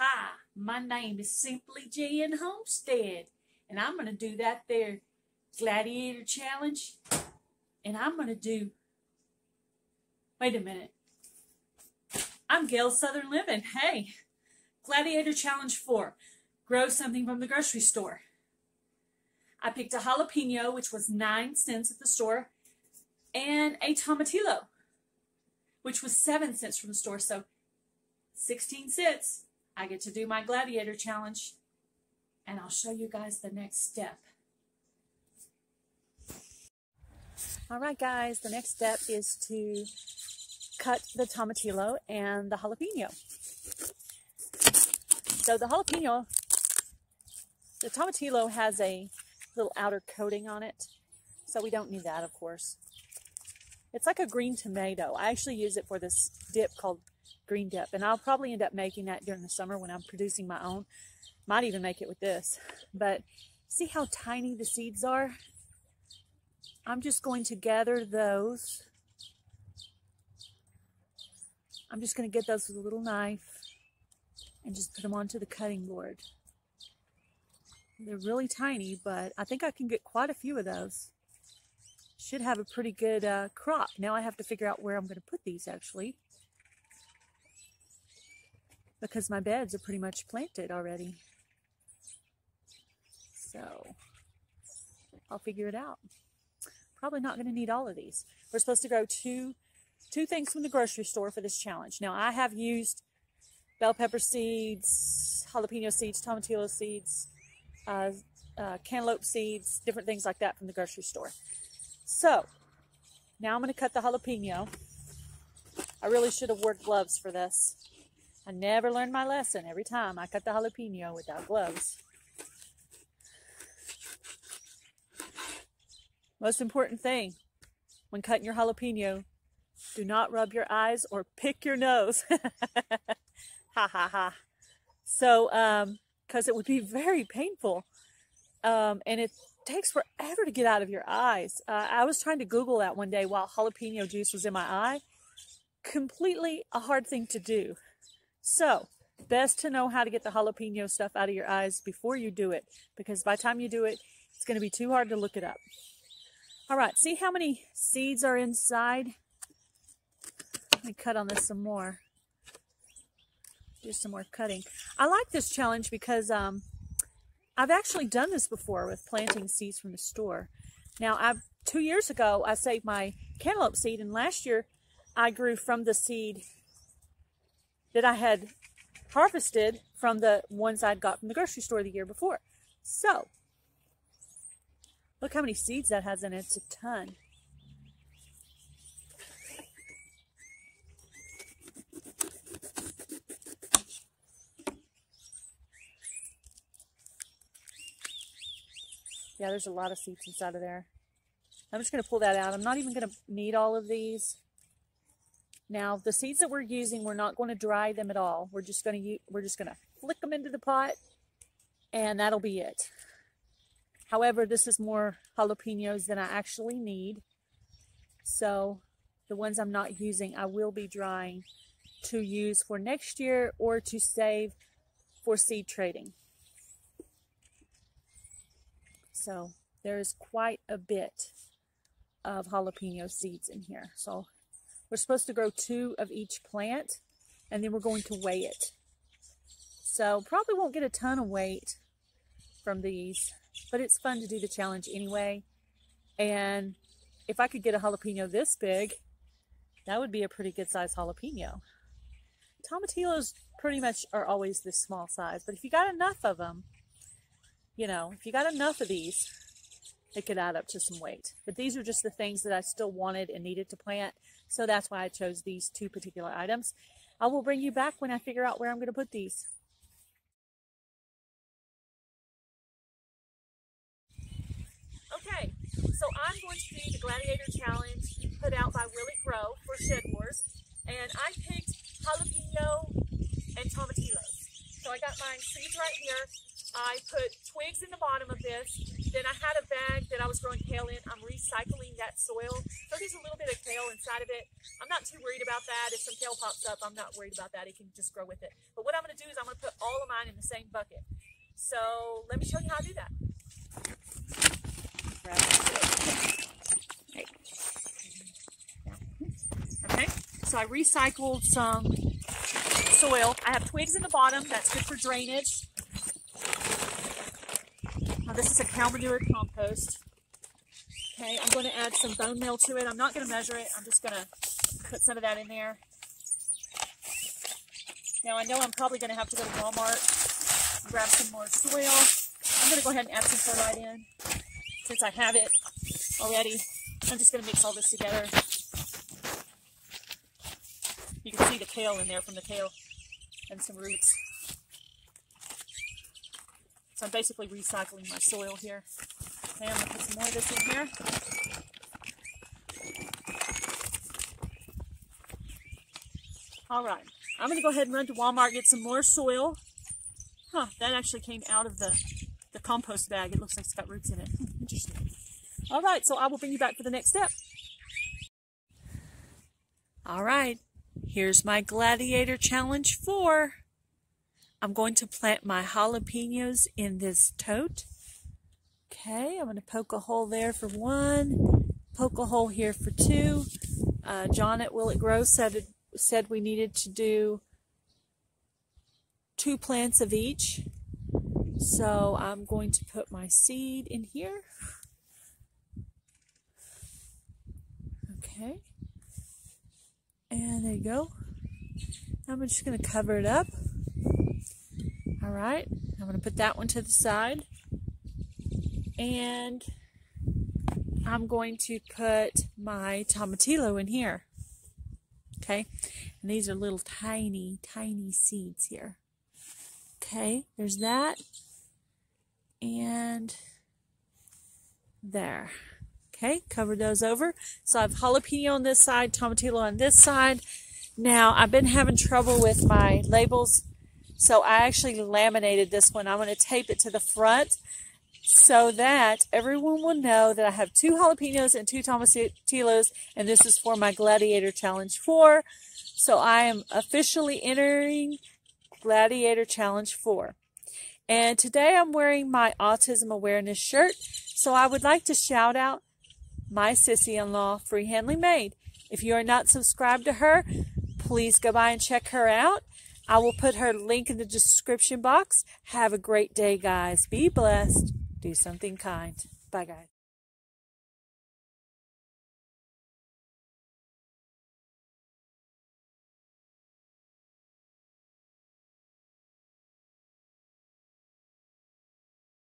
Hi, my name is Simply Jan Homestead, and I'm going to do that there gladiator challenge. And I'm going to do, wait a minute. I'm Gail Southern Living. Hey, gladiator challenge four, grow something from the grocery store. I picked a jalapeno, which was nine cents at the store, and a tomatillo, which was seven cents from the store. So 16 cents. I get to do my gladiator challenge, and I'll show you guys the next step. All right, guys, the next step is to cut the tomatillo and the jalapeno. So the jalapeno, the tomatillo has a little outer coating on it, so we don't need that, of course. It's like a green tomato. I actually use it for this dip called green dip, and I'll probably end up making that during the summer when I'm producing my own. Might even make it with this. But see how tiny the seeds are? I'm just going to gather those. I'm just going to get those with a little knife and just put them onto the cutting board. They're really tiny, but I think I can get quite a few of those. Should have a pretty good uh, crop. Now I have to figure out where I'm going to put these actually. Because my beds are pretty much planted already. So I'll figure it out. Probably not going to need all of these. We're supposed to grow two, two things from the grocery store for this challenge. Now I have used bell pepper seeds, jalapeno seeds, tomatillo seeds, uh, uh, cantaloupe seeds, different things like that from the grocery store. So, now I'm going to cut the jalapeno. I really should have worn gloves for this. I never learned my lesson every time I cut the jalapeno without gloves. Most important thing when cutting your jalapeno, do not rub your eyes or pick your nose. ha ha ha. So, um, because it would be very painful. Um, and it takes forever to get out of your eyes. Uh, I was trying to Google that one day while jalapeno juice was in my eye. Completely a hard thing to do. So, best to know how to get the jalapeno stuff out of your eyes before you do it, because by the time you do it, it's going to be too hard to look it up. All right, see how many seeds are inside? Let me cut on this some more do some more cutting. I like this challenge because um, I've actually done this before with planting seeds from the store. Now, I two years ago, I saved my cantaloupe seed, and last year I grew from the seed that I had harvested from the ones I'd got from the grocery store the year before. So, look how many seeds that has in it. It's a ton. Yeah, there's a lot of seeds inside of there. I'm just going to pull that out. I'm not even going to need all of these. Now, the seeds that we're using, we're not going to dry them at all. We're just going to we're just going to flick them into the pot, and that'll be it. However, this is more jalapenos than I actually need. So, the ones I'm not using, I will be drying to use for next year or to save for seed trading. So there's quite a bit of jalapeno seeds in here. So we're supposed to grow two of each plant and then we're going to weigh it. So probably won't get a ton of weight from these, but it's fun to do the challenge anyway. And if I could get a jalapeno this big, that would be a pretty good size jalapeno. Tomatillos pretty much are always this small size, but if you got enough of them, you know, if you got enough of these, it could add up to some weight. But these are just the things that I still wanted and needed to plant. So that's why I chose these two particular items. I will bring you back when I figure out where I'm going to put these. Okay, so I'm going to do the Gladiator Challenge put out by Will It Grow for Shed Wars. And I picked jalapeno and tomatillos. So I got my seeds right here. I put twigs in the bottom of this. Then I had a bag that I was growing kale in. I'm recycling that soil. So there's a little bit of kale inside of it. I'm not too worried about that. If some kale pops up, I'm not worried about that. It can just grow with it. But what I'm going to do is I'm going to put all of mine in the same bucket. So let me show you how to do that. Okay, so I recycled some soil. I have twigs in the bottom. That's good for drainage. This is a cow manure compost. Okay, I'm going to add some bone meal to it. I'm not going to measure it. I'm just going to put some of that in there. Now I know I'm probably going to have to go to Walmart and grab some more soil. I'm going to go ahead and add some fertilizer in since I have it already. I'm just going to mix all this together. You can see the kale in there from the kale and some roots. So I'm basically recycling my soil here. Okay, I'm going to put some more of this in here. All right, I'm going to go ahead and run to Walmart get some more soil. Huh, that actually came out of the, the compost bag. It looks like it's got roots in it. Hmm, interesting. All right, so I will bring you back for the next step. All right, here's my Gladiator Challenge 4. I'm going to plant my jalapenos in this tote. Okay, I'm going to poke a hole there for one, poke a hole here for two. Uh, John at Will It Grow said, said we needed to do two plants of each. So I'm going to put my seed in here. Okay. And there you go. I'm just going to cover it up. All right. I'm going to put that one to the side. And I'm going to put my tomatillo in here. Okay. And these are little tiny, tiny seeds here. Okay. There's that. And there. Okay, cover those over. So I have jalapeno on this side, tomatillo on this side. Now, I've been having trouble with my labels, so I actually laminated this one. I'm going to tape it to the front so that everyone will know that I have two jalapenos and two tomatillos, and this is for my Gladiator Challenge 4. So I am officially entering Gladiator Challenge 4. And today I'm wearing my Autism Awareness shirt, so I would like to shout out my sissy-in-law, Free Freehandly Made. If you are not subscribed to her, please go by and check her out. I will put her link in the description box. Have a great day, guys. Be blessed. Do something kind. Bye, guys.